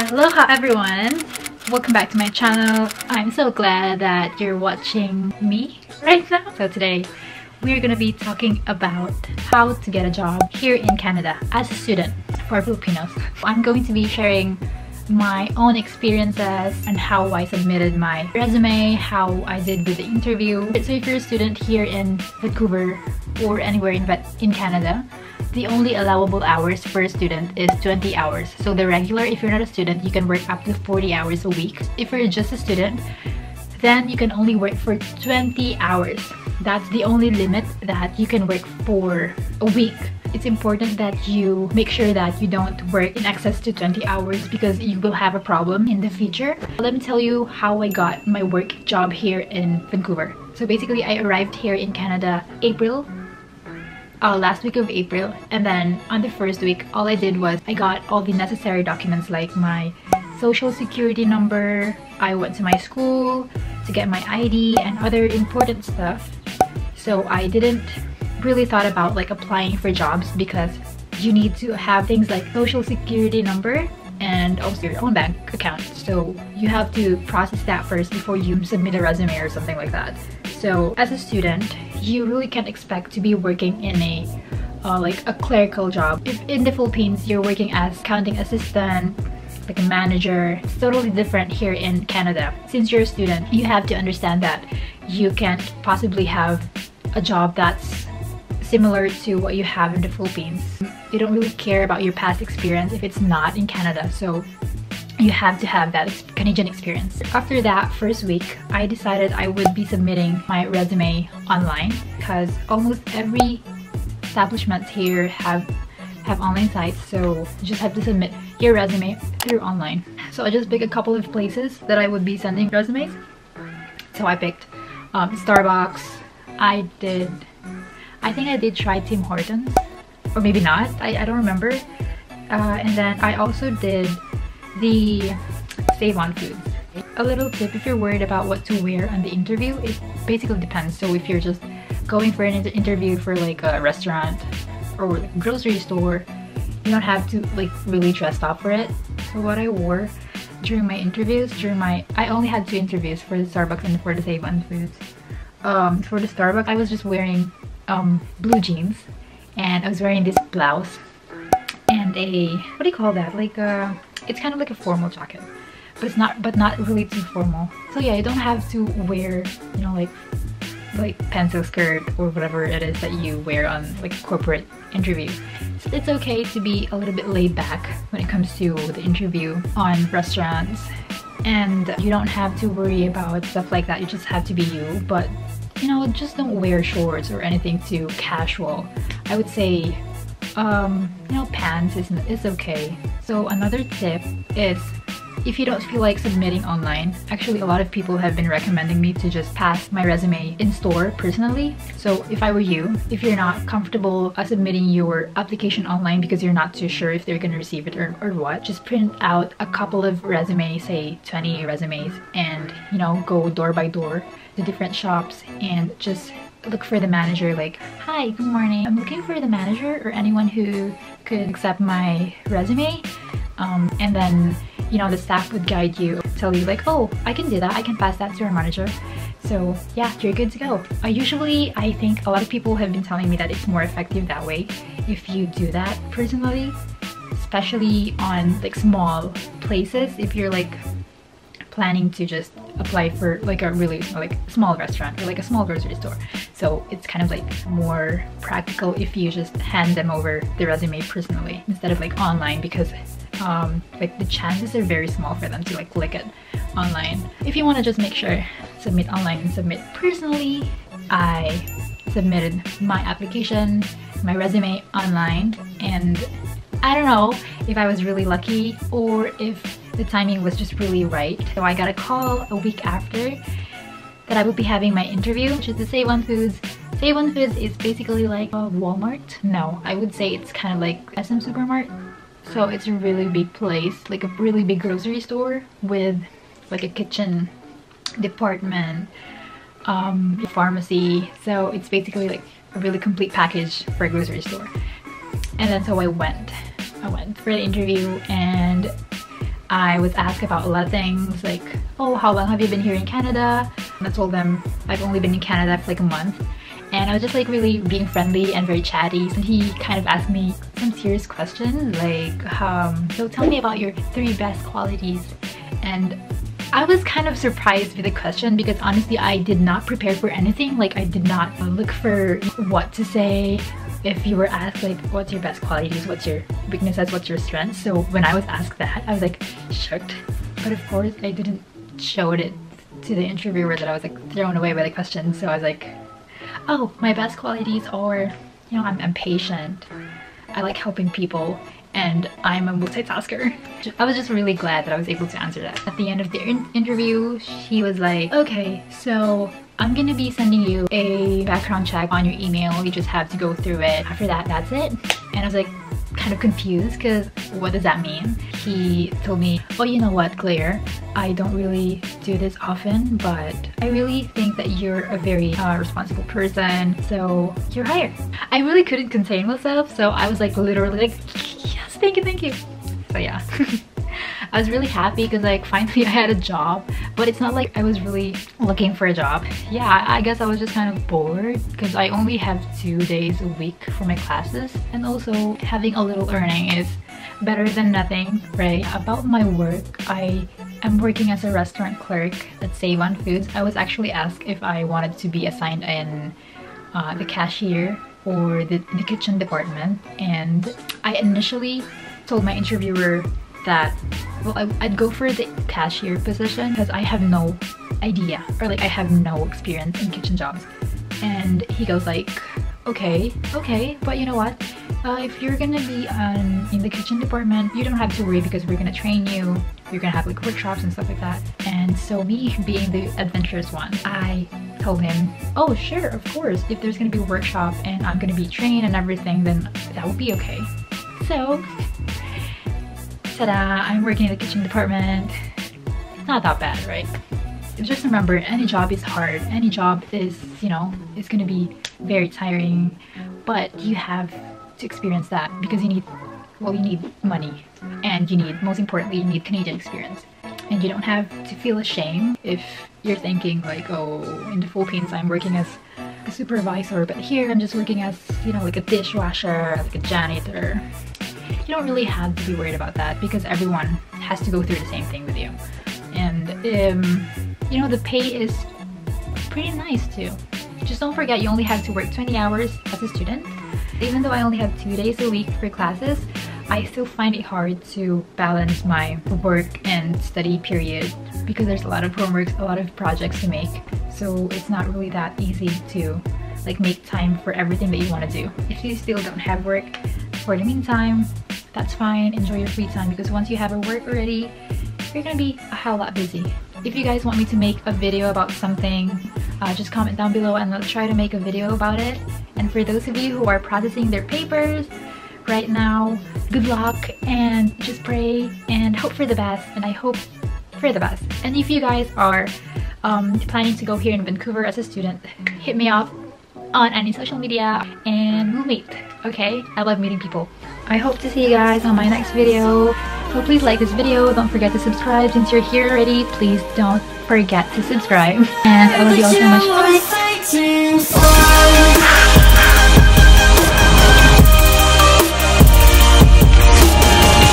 Aloha everyone! Welcome back to my channel. I'm so glad that you're watching me right now. So today we're gonna be talking about how to get a job here in Canada as a student for Filipinos. I'm going to be sharing my own experiences and how I submitted my resume, how I did with the interview. So if you're a student here in Vancouver or anywhere in, in Canada, the only allowable hours for a student is 20 hours. So the regular, if you're not a student, you can work up to 40 hours a week. If you're just a student, then you can only work for 20 hours. That's the only limit that you can work for a week. It's important that you make sure that you don't work in excess to 20 hours because you will have a problem in the future. Let me tell you how I got my work job here in Vancouver. So basically I arrived here in Canada April uh, last week of April and then on the first week all I did was I got all the necessary documents like my social security number. I went to my school to get my ID and other important stuff. So I didn't really thought about like applying for jobs because you need to have things like social security number and also your own bank account. So you have to process that first before you submit a resume or something like that so as a student you really can't expect to be working in a uh, like a clerical job. If in the Philippines you're working as accounting assistant, like a manager, it's totally different here in Canada. Since you're a student, you have to understand that you can't possibly have a job that's similar to what you have in the Philippines. You don't really care about your past experience if it's not in Canada. So you have to have that Canadian experience. After that first week, I decided I would be submitting my resume online because almost every establishment here have have online sites so you just have to submit your resume through online. So I just picked a couple of places that I would be sending resumes. So I picked um, Starbucks, I did, I think I did try Tim Hortons or maybe not, I, I don't remember. Uh, and then I also did the Save On Foods. A little tip if you're worried about what to wear on the interview, it basically depends. So if you're just going for an interview for like a restaurant or like grocery store, you don't have to like really dress up for it. So what I wore during my interviews, during my, I only had two interviews for the Starbucks and for the Save On Foods. Um, for the Starbucks, I was just wearing um, blue jeans and I was wearing this blouse and a, what do you call that? Like a, it's kind of like a formal jacket but it's not but not really too formal. So yeah you don't have to wear you know like like pencil skirt or whatever it is that you wear on like corporate interview. So it's okay to be a little bit laid back when it comes to the interview on restaurants and you don't have to worry about stuff like that. You just have to be you but you know just don't wear shorts or anything too casual. I would say um, you know, pants is, is okay. So another tip is if you don't feel like submitting online, actually a lot of people have been recommending me to just pass my resume in store personally. So if I were you, if you're not comfortable uh, submitting your application online because you're not too sure if they're gonna receive it or, or what, just print out a couple of resumes, say 20 resumes, and you know, go door by door to different shops and just look for the manager like, hi, good morning. I'm looking for the manager or anyone who could accept my resume. Um, and then, you know, the staff would guide you, tell you like, oh, I can do that. I can pass that to our manager. So yeah, you're good to go. I usually, I think a lot of people have been telling me that it's more effective that way if you do that personally, especially on like small places. If you're like planning to just apply for like a really like small restaurant or like a small grocery store so it's kind of like more practical if you just hand them over the resume personally instead of like online because um, like the chances are very small for them to like click it online if you want to just make sure submit online and submit personally I submitted my application my resume online and I don't know if I was really lucky or if the timing was just really right. So I got a call a week after that I would be having my interview, which is the Save Foods. Save Foods is basically like a Walmart. No, I would say it's kind of like SM Supermart. So it's a really big place, like a really big grocery store with like a kitchen department, um, pharmacy. So it's basically like a really complete package for a grocery store. And then so I went. I went for the interview and I was asked about a lot of things like, oh, how long have you been here in Canada? I told them I've only been in Canada for like a month. And I was just like really being friendly and very chatty. And he kind of asked me some serious questions like, um, so tell me about your three best qualities. And I was kind of surprised with the question because honestly I did not prepare for anything. Like I did not look for what to say. If you were asked like what's your best qualities, what's your weaknesses, what's your strengths. So when I was asked that, I was like shocked. But of course I didn't show it to the interviewer that I was like thrown away by the question. So I was like, oh, my best qualities are, you know, I'm, I'm patient. I like helping people and I'm a multitasker. I was just really glad that I was able to answer that. At the end of the in interview, she was like, okay, so I'm gonna be sending you a background check on your email. You just have to go through it. After that, that's it. And I was like, kind of confused because what does that mean? He told me, oh, you know what, Glaire, I don't really do this often, but I really think that you're a very uh, responsible person, so you're hired. I really couldn't contain myself, so I was like literally like, yes, thank you, thank you. So yeah. I was really happy because like finally I had a job but it's not like I was really looking for a job. Yeah, I guess I was just kind of bored because I only have two days a week for my classes and also having a little earning is better than nothing, right? About my work, I am working as a restaurant clerk at Save On Foods. I was actually asked if I wanted to be assigned in uh, the cashier or the, the kitchen department and I initially told my interviewer that well I, would go for the cashier position because I have no idea or like I have no experience in kitchen jobs. And he goes like okay okay but you know what? Uh, if you're gonna be um, in the kitchen department you don't have to worry because we're gonna train you. You're gonna have like workshops and stuff like that. And so me being the adventurous one I told him oh sure of course. If there's gonna be a workshop and I'm gonna be trained and everything then that would be okay. So ta-da, uh, I'm working in the kitchen department. Not that bad, right? Just remember, any job is hard. Any job is, you know, it's gonna be very tiring, but you have to experience that because you need, well, you need money and you need, most importantly, you need Canadian experience. And you don't have to feel ashamed if you're thinking like, oh, in the Philippines, I'm working as a supervisor, but here I'm just working as, you know, like a dishwasher, like a janitor you don't really have to be worried about that because everyone has to go through the same thing with you. And, um, you know, the pay is pretty nice too. Just don't forget you only have to work 20 hours as a student. Even though I only have two days a week for classes, I still find it hard to balance my work and study period because there's a lot of homeworks, a lot of projects to make. So it's not really that easy to like make time for everything that you want to do. If you still don't have work, for the meantime, that's fine. Enjoy your free time because once you have a work already, you're gonna be a hell lot busy. If you guys want me to make a video about something, uh, just comment down below and I'll try to make a video about it. And for those of you who are processing their papers right now, good luck and just pray and hope for the best. And I hope for the best. And if you guys are um, planning to go here in Vancouver as a student, hit me up on any social media and we'll meet, okay? I love meeting people. I hope to see you guys on my next video. So please like this video, don't forget to subscribe. Since you're here already, please don't forget to subscribe. And I love you all so much.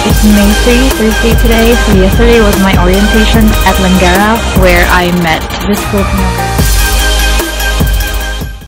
It's May 3, Thursday today. So yesterday was my orientation at Langara where I met this Filipino